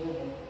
That